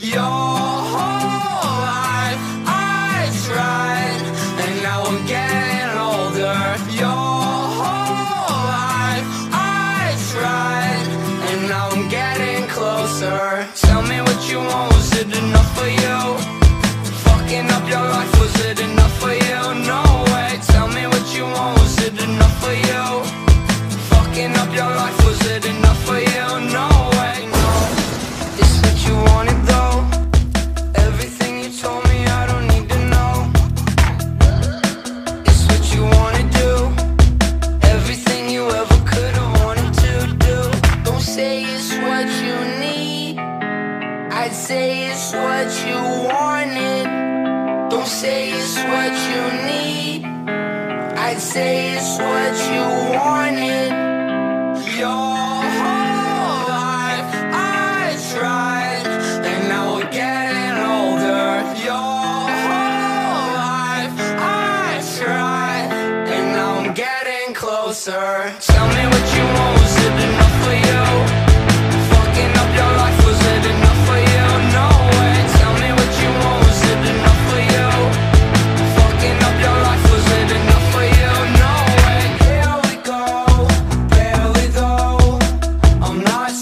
Your whole life I tried, and now I'm getting older. Your whole life I tried, and now I'm getting closer. Tell me what you want, was it enough for you? I'd say it's what you wanted. Don't say it's what you need. I'd say it's what you wanted. Your whole life I tried, and now we're getting older. Your whole life I tried, and now I'm getting closer. Tell me what you want.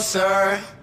closer.